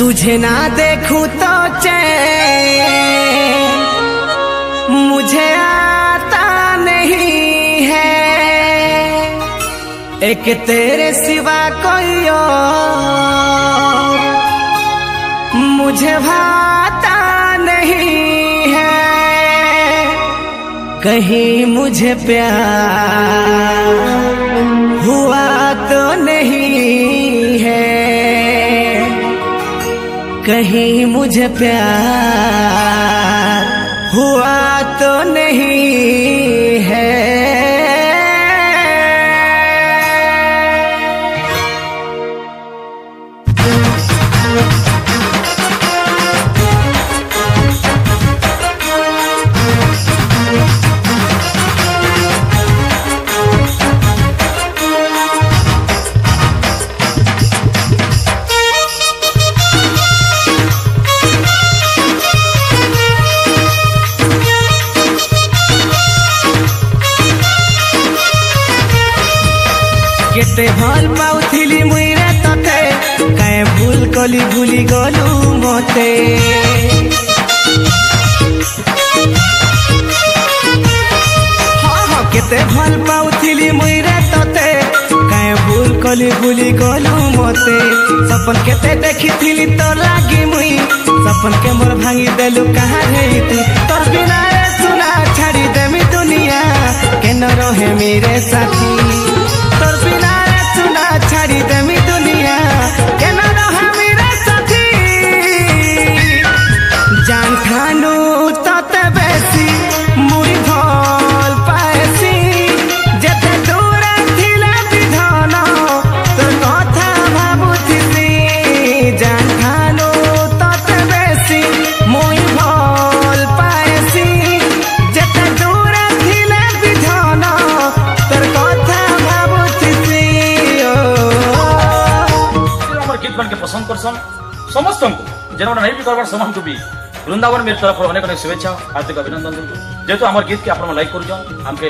तुझे ना देखूँ तो चैन। मुझे आता नहीं है। एक तेरे सिवा कोई और। मुझे भाता नहीं है। कहीं मुझे प्यार। कहीं मुझे प्यार हुआ तो नहीं हाँ, हाँ, केते भल पाउथिली मुइरे तते। काए भूल कली, भूली गलु मते। हा भल पाउथिली मुइरे तते। काए भूल कली, भूली गलु मते। सपन केते देखिथिली तो त लागी मुई। सपन के मोर भांगी देलु कहाँ रे तू तोर बिना रे सुना, छाड़ी देमी दुनिया। केन रहे मेरे साथी? মানকে করছন সমস্ত যেন নাই করবার সমান বি বৃন্দাবন মেয়ের তরফ অনেক অনেক শুভেচ্ছা হার্দিক অভিনন্দন যেহেতু আমার গীতকে আপনার লাইক করছেন আমাকে